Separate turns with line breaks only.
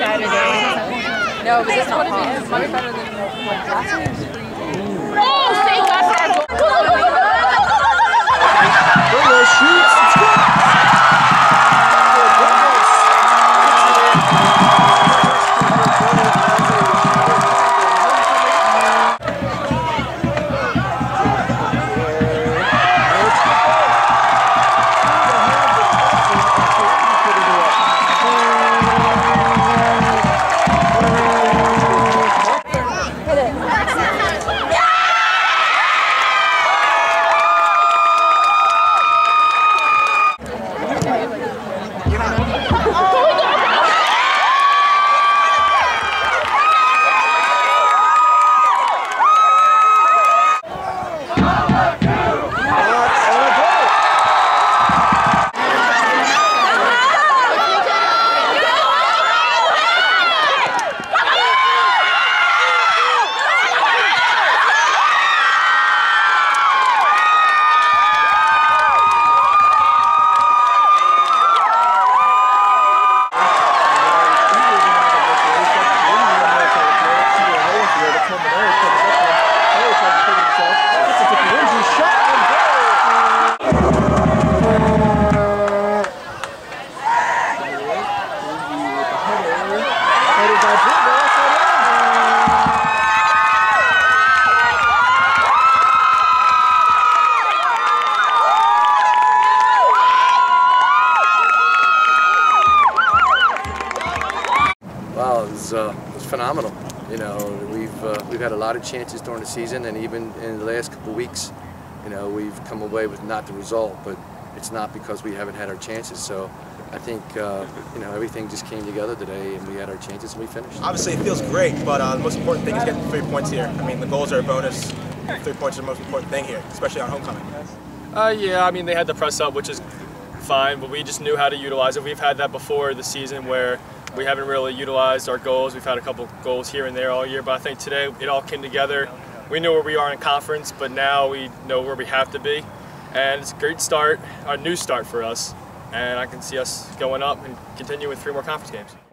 Saturday. No, but this one is much better than last year.
Wow, it was, uh, it was phenomenal. You know, we've uh, we've had a lot of chances during the season, and even in the last couple weeks, you know, we've come away with not the result, but it's not because we haven't had our chances. So I think uh, you know everything just came together today, and we had our chances, and we finished.
Obviously, it feels great, but uh, the most important thing is getting three points here. I mean, the goals are a bonus. Three points are the most important thing here, especially on homecoming.
Uh, yeah, I mean, they had the press up, which is fine, but we just knew how to utilize it. We've had that before the season where we haven't really utilized our goals. We've had a couple goals here and there all year, but I think today it all came together. We know where we are in conference, but now we know where we have to be. And it's a great start, a new start for us. And I can see us going up and continue with three more conference games.